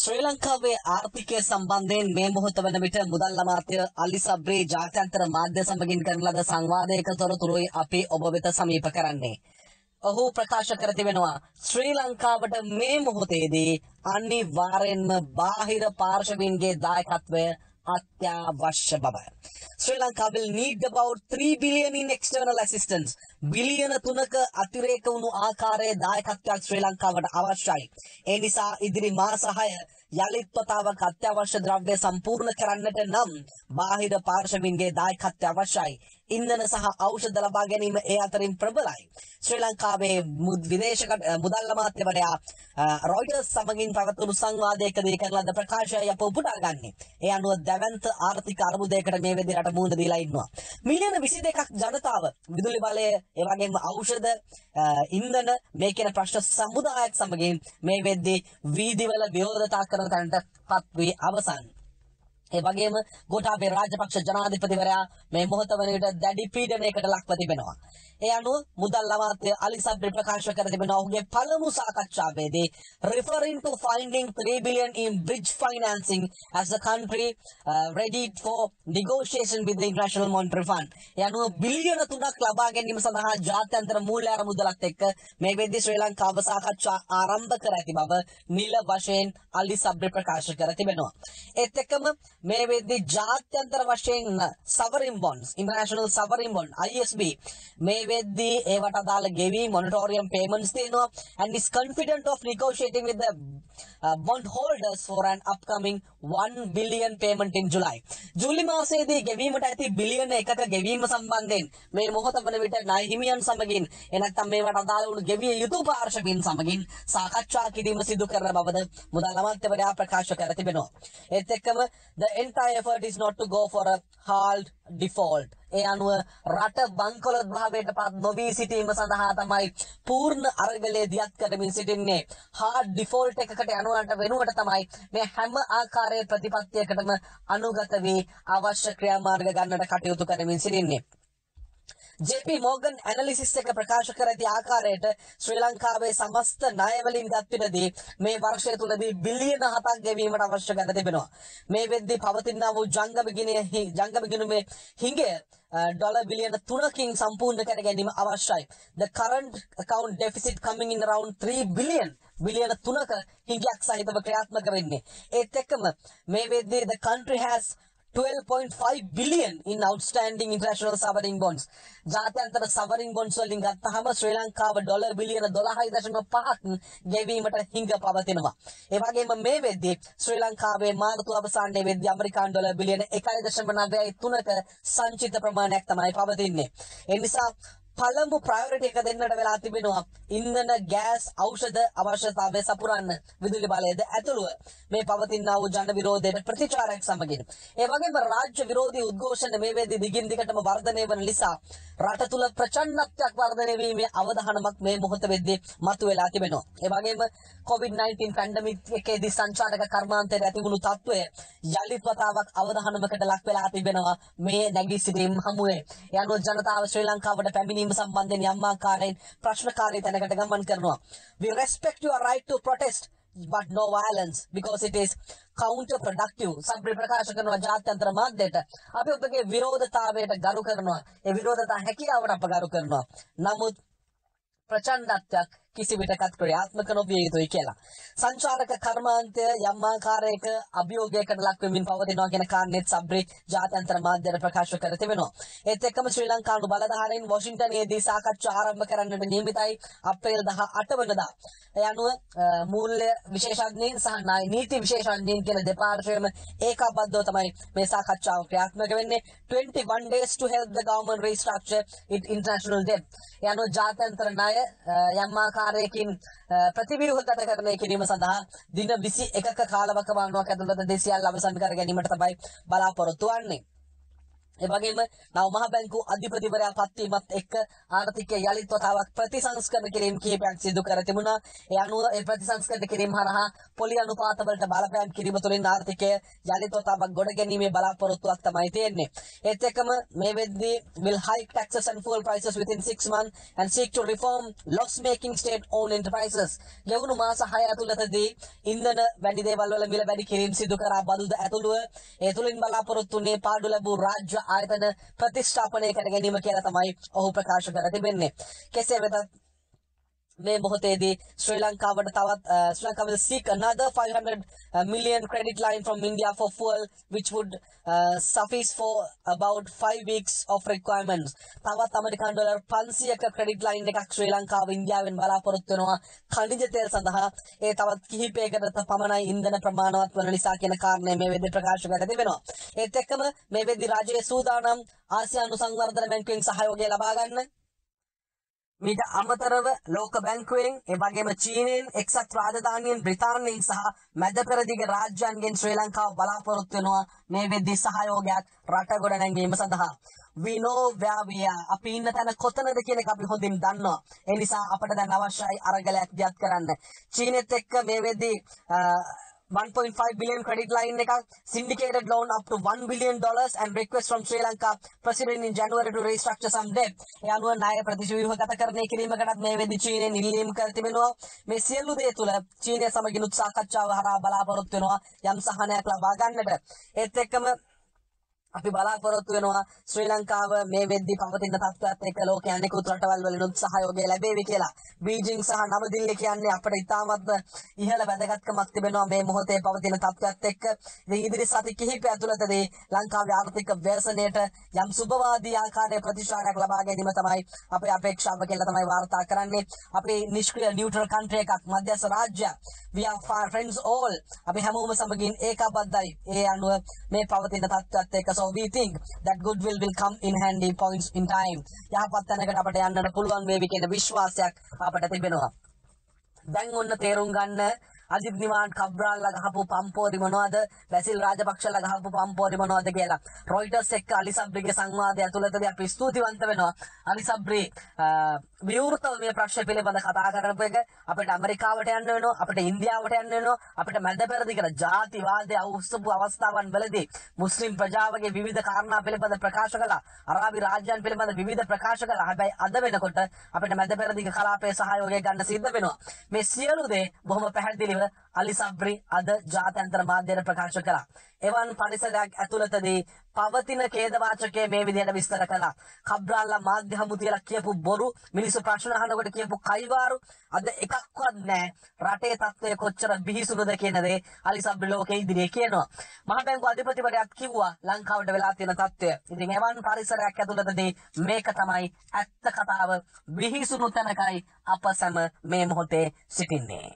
ශ්‍රී ලංකාවේ ආර්ථිකය සම්බන්ධයෙන් මේ මොහොත වන විට මුදල් අමාත්‍ය අලි සබ්‍රේ ජාත්‍යන්තර මාධ්‍ය සමගින් කරන ලද සංවාදයක තොරතුරුයි අපි ඔබ වෙත සමීප කරන්නේ. ඔහු ප්‍රකාශ කර තිබෙනවා ශ්‍රී ලංකාවට මේ මොහොතේදී අනිවාර්යෙන්ම බාහිර පාර්ශවීන්ගේ දායකත්වය අත්‍යවශ්‍ය බව. Sri Lanka will need about 3 billion in external assistance. බිලියන තුනක අතිරේක වුණු ආකාරයේ දායකත්වයක් ශ්‍රී ලංකාවට අවශ්‍යයි. ඒ නිසා ඉදිරි මාස 6 යලිත් වතාවක් අත්‍යවශ්‍ය ද්‍රව්‍ය සම්පූර්ණ කරන්නට නම් බාහිර පාර්ශවීන්ගේ දායකත්වය අවශ්‍යයි. ඉන්ධන සහ ඖෂධ ලබා ගැනීම ඒ අතරින් ප්‍රබලයි. ශ්‍රී ලංකාවේ විදේශ මුදල් අමාත්‍යවරයා රොයිටර්ස් සමගින් පවත්වුණු සංවාදයකදී කරන ලද ප්‍රකාශය අප උපුටා ගන්නේ. ඒ අනුව දැවැන්ත ආර්ථික අර්බුදයකට මේ වෙදිහට මුහුණ දීලා ඉන්නවා. මිලියන 22ක් ජනතාව විදුලි බලය ඒ වගේම ඖෂධ ඉන්ධන මේ කියන ප්‍රශ්න සමුදායක් සමගින් මේ වෙද්දී වීදිවල විරෝධතා කරන තැනට පත් වී අවසන්. ඒ වගේම ගෝඨාභය රාජපක්ෂ ජනාධිපතිවරයා මේ මොහොත වන විට දැඩි පීඩනයකට ලක්ව තිබෙනවා. ඒ අනුව මුදල් අමාත්‍ය අලි සබ්රි ප්‍රකාශ කර තිබෙනවා ඔහුගේ පළමු සාකච්ඡාවේදී referring to finding 3 billion in bridge financing as the country uh, ready for negotiation with the International Monetary Fund. ඒ අනුව බිලියන 3ක් ලබා ගැනීම සඳහා ජාත්‍යන්තර මූල්‍ය අරමුදලත් එක්ක මේ වෙද්දී ශ්‍රී ලංකාව සාකච්ඡා ආරම්භ කර ඇති බව නිල වශයෙන් අලි සබ්රි ප්‍රකාශ කර තිබෙනවා. ඒත් එක්කම මේ වෙද්දී ජාත්‍යන්තර වශයෙන් sovereign bonds international sovereign bond ISB මේ වෙද්දී ඒවට අදාළ ගෙවි මොනිටෝරියම් payments තියෙනවා and is confident of negotiating with the uh, bond holders for an upcoming 1 billion payment in July. ජූලි මාසයේදී ගෙවීමට ඇති බිලියන එකක ගෙවීම සම්බන්ධයෙන් මේ මොහොත වන විට ණය හිමියන් සමගින් එනත්තම් මේවට අදාළ වුණු ගෙවිය යුතු පාර්ශවීන් සමගින් සාකච්ඡා කිරීම සිදු කරන බවද මුදල් අමාත්‍යවරයා ප්‍රකාශ කර තිබෙනවා. ඒත් එක්කම the entire effort is not to go for a hard default. ඒ අනුව රට බංකොලොත් භාවයට පත් නොවී සිටීම සඳහා තමයි පූර්ණ අරගලය දියත් කරමින් සිටින්නේ. hard default එකකට යනුවට වෙනුවට තමයි මේ හැම ආකාරයේ ප්‍රතිපත්තියකටම අනුගත වී අවශ්‍ය ක්‍රියාමාර්ග ගන්නට කටයුතු කරමින් සිටින්නේ. JP Morgan ඇනලිසිස් එක ප්‍රකාශ කර ඇති ආකාරයට ශ්‍රී ලංකාවේ සමස්ත ණය වලින් ගත්විටදී මේ වර්ෂය තුලදී බිලියන 7ක් ගෙවීමට අවශ්‍ය කර තිබෙනවා. මේ වෙද්දී පවතිනා වූ ජංගම ගිණේ ජංගම ගිණුමේ හිඟය ඩොලර් බිලියන 3කින් සම්පූර්ණ කර ගැනීම අවශ්‍යයි. The current account deficit coming in around 3 billion බිලියන 3ක හිඟයක් සහිතව ක්‍රියාත්මක වෙන්නේ. ඒත් එක්කම මේ වෙද්දී the country has 12.5 billion in outstanding international sovereign bonds. ජාත්‍යන්තර sovereign bonds වලින් ගත්තහම ශ්‍රී ලංකාව ඩොලර් බිලියන 12.5ක් ගෙවීමට හිඟ පවතිනවා. ඒ වගේම මේ වෙද්දී ශ්‍රී ලංකාවේ මාර්තු අවසානයේ වෙද්දී ඇමරිකානු ඩොලර් බිලියන 1.93ක සංචිත ප්‍රමාණයක් තමයි පවතින්නේ. ඒ නිසා පළමු ප්‍රයොරිටි එක දෙන්නට වෙලා තිබෙනවා. ඉන්ධන ගෑස් ඖෂධ අවශ්‍යතාවය සපුරන්න. විදුලි බලයද ඇතුළුව. මේ පවතිනා වූ ජන විරෝධයට ප්‍රතිචාරයක් සමගින්. ඒ වගේම රාජ්‍ය විරෝධී උද්ඝෝෂණ මේ වේදී දිගින් දිගටම වර්ධනය වන නිසා රට තුල ප්‍රචණ්ඩත්වයක් වර්ධනය වීමේ අවධානමක් මේ මොහොත වෙද්දී මතුවලා තිබෙනවා. ඒ වගේම COVID-19 පැන්ඩමික් එකේදී සංචාරක කර්මාන්තයේ ඇති වුණු තත්ත්වය යලිත් වතාවක් අවධානමකට ලක් වෙලා තිබෙනවා. මේ නැගී සිටීම් හමුවේ. යනු ජනතාව ශ්‍රී ලංකාවට පැමිණීම කිරීම සම්බන්ධයෙන් යම් ආකාරයෙන් ප්‍රශ්නකාරී තැනකට ගමන් කරනවා. We respect your right to protest but no violence because it is counterproductive. Sabry ප්‍රකාශ කරනවා ජාත්‍යන්තර මාධ්‍යයට. අපි ඔබගේ විරෝධතාවයට ගරු කරනවා. ඒ විරෝධතා හැකියාවට අප ගරු කරනවා. නමුත් ප්‍රචණ්ඩත්වයක් කිසි විටකත් ක්‍රියාත්මක නොවිය යුතුයි කියලා. සංචාරක කර්මාන්තය යම් ආකාරයක අභියෝගයකට ලක් වෙමින් පවතිනවා කියන කාරණෙත් සබ්‍රි ජාත්‍යන්තර මාධ්‍යයට ප්‍රකාශ කර තිබෙනවා. ඒත් එක්කම ශ්‍රී ලංකානු බලධාරීන් වොෂින්ටනයේදී සාකච්ඡා ආරම්භ කරන්නට නියමිතයි අප්‍රේල් 18 වෙනිදා. ඒ අනුව මූල්‍ය විශේෂඥයින් සහ නීති විශේෂඥයින් කියන දෙපාර්ශ්වයම ඒකාබද්ධව තමයි මේ සාකච්ඡාව ක්‍රියාත්මක වෙන්නේ 21 days to help the government restructure its international debt. ඒ අනුව ජාත්‍යන්තර ණය යම් ආකාරයකින් ප්‍රතිවිරුහගත කරණය කිරීම සඳහා දින 21ක කාලවකවානුවක් ඇතුළත දෙසියල් අවසන් කර ගැනීමට තමයි බලාපොරොත්තු වන්නේ. එවගේම නව මහ බැංකු අධිපතිවරයා පත්වීමත් එක්ක ආර්ථිකය යළිත් වතාවක් ප්‍රතිසංස්කරණ කිරීම කිහිපයක් සිදු කර තිබුණා. ඒ අනුව ඒ ප්‍රතිසංස්කරණ කිරීම හරහා පොලි අනුපාතවලට බලපෑම් කිරීම තුළින් ආර්ථිකය යළිත් වතාවක් ගොඩ ගැනීමේ බලාපොරොත්තුවක් තමයි තියෙන්නේ. ඒත් එක්කම මේ වෙද්දී will hike taxes and fuel prices within 6 months and seek to reform loss making state owned enterprises. ගෙවුණු මාස 6 ඇතුළතදී ඉන්ධන වැඩි දේවල් වල මිල වැඩි කිරීම සිදු කරා බදුද ඇතුළුව ඒ තුලින් බලාපොරොත්තු වුණේ පාඩු ලැබූ රාජ්‍ය ආයතන ප්‍රතිෂ්ඨාපනය කර ගැනීම කියලා තමයි ඔහු ප්‍රකාශ කර තිබෙන්නේ. කෙසේ වෙතත් මේ මොහොතේදී ශ්‍රී ලංකාවට තවත් ශ්‍රී ලංකාව will seek another 500 million credit line from India for fuel which would uh, suffice for about 5 weeks of requirements. තවත් ඇමරිකන් ඩොලර් 500ක ක්‍රෙඩිට් ලයින් එකක් ශ්‍රී ලංකාව ඉන්දියාවෙන් බලාපොරොත්තු වෙනවා. ඛනිජ තෙල් සඳහා ඒ තවත් කිහිපයකට පමණයි ඉන්ධන ප්‍රමාණවත් වන නිසා කියන කාරණය මේ වෙද්දී ප්‍රකාශ කර තිබෙනවා. ඒත් එක්කම මේ වෙද්දී රාජ්‍යයේ සූදානම් ආසියානු සංවර්ධන බැංකුවෙන් සහයෝගය ලබා ගන්න. මීට අමතරව ලෝක බැංකුවෙන් එවගේම චීනයෙන් එක්සත් රාජධානියෙන් බ්‍රිතාන්‍යයෙන් සහ මැද පෙරදිග රාජ්‍යයන්ගෙන් ශ්‍රී ලංකාව බලාපොරොත්තු වෙනවා මේ වෙද්දී සහයෝගයක් රට ගොඩ නැංවීම සඳහා. We know where we are. අපි ඉන්න තැන කොතනද කියන එක අපි හොඳින් දන්නවා. ඒ නිසා අපට දැන් අවශ්‍යයි අරගලයක් දියත් කරන්න. චීනෙත් එක්ක මේ වෙද්දී 1.5 billion credit line එකක් syndicated loan up to 1 billion dollars and request from Sri Lanka president in January to restructure some debt. ඒ අනුව ණය ප්‍රතිශීවීමගත කරණය කිරීමකටත් මේ වෙද්දී චීනයෙන් ඉල්ලීම් කර තිබෙනවා. මේ සියලු දේ තුළ චීනය සමගිනුත් සාකච්ඡාව හරහා බලාපොරොත්තු වෙනවා යම් සහනයක් ලබා ගන්නට. ඒත් එක්කම අපි බලාපොරොත්තු වෙනවා ශ්‍රී ලංකාව මේ වෙද්දී පවතින තත්ත්වයත් එක්ක ලෝකයේ අනෙකුත් රටවල් වලිනුත් සහයෝගය ලැබෙවි කියලා. බීජිං සහ නවදිල්ලිය කියන්නේ අපට ඉතාමත් ඉහළ වැදගත්කමක් තිබෙනවා මේ මොහොතේ පවතින තත්ත්වයත් එක්ක. ඉතින් ඉදිරි සති කිහිපය ඇතුළතදී ලංකාවේ ආර්ථික ව්‍යසනයට යම් සුබවාදී ආකාරයේ ප්‍රතිචාරයක් ලබා ගැනීම තමයි අපේ අපේක්ෂාව කියලා තමයි වාර්තා කරන්නේ. අපේ නිෂ්ක්‍රීය නියුට්‍රල් කන්ට්‍රි එකක් මධ්‍යස්ථ රාජ්‍යයක්. we are far friends all. අපි හැමෝම සමගින් ඒකාබද්ධයි. ඒ අනුව මේ පවතින තත්ත්වයත් එක්ක so we think that goodwill will come in handy points in time. යහපත් තැනකට අපට යන්නට පුළුවන් වේවි කියන විශ්වාසයක් අපට තිබෙනවා. දැන් ඔන්න තේරුම් ගන්න අජිත් නිවාන් කබ්‍රාල්ලා ගහපු පම්පෝරි මොනවද? බැසිල් රාජපක්ෂලා ගහපු පම්පෝරි මොනවද කියලා. රොයිටර්ස් එක්ක අලි සබ්රිගේ සංවාදය ඇතුළතදී අපි ස්තුතිවන්ත වෙනවා. අලි සබ්රි විවෘතව මේ ප්‍රශ්න පිළිබඳ කතා කරපු එක අපිට ඇමරිකාවට යන්න වෙනවා අපිට ඉන්දියාවට යන්න වෙනවා අපිට මැද පෙරදිග ජාතිවාදය අවුස්සපු අවස්ථාවන් වලදී මුස්ලිම් ප්‍රජාවගේ විවිධ කාරණා පිළිබඳ ප්‍රකාශ කළා. අරාබි රාජ්‍යයන් පිළිබඳ විවිධ ප්‍රකාශ කළා. හැබැයි අද වෙනකොට අපිට මැද පෙරදිග කලාපයේ සහයෝගය ගන්න සිද්ධ වෙනවා. මේ සියලු දේ බොහොම පැහැදිලිව අලි සබ්රි අද ජාත්‍යන්තර මාධ්‍යයට ප්‍රකාශ කළා. එවන් පරිසරයක් ඇතුළතදී පවතින ඛේදවාචකයේ මේ විදිහට විස්තර කළා. කබ්‍රාල්ලා මාධ්‍ය හමු තියලා කියපු බොරු මිනිස්සු ප්‍රශ්න අහනකොට කියපු කයිවාරු අද එකක්වත් නැහැ. රටේ තත්ත්වය කොච්චර බිහිසුණුද කියන දේ අලි සබ්රි ලෝකෙ ඉදිරියේ කියනවා. මහ බැංකු අධිපතිවරයාත් කිව්වා ලංකාවට වෙලා තියෙන තත්ත්වය. ඉතින් එවන් පරිසරයක් ඇතුළතදී මේක තමයි ඇත්ත කතාව. බිහිසුණු තැනකයි අප සැම මේ මොහොතේ සිටින්නේ.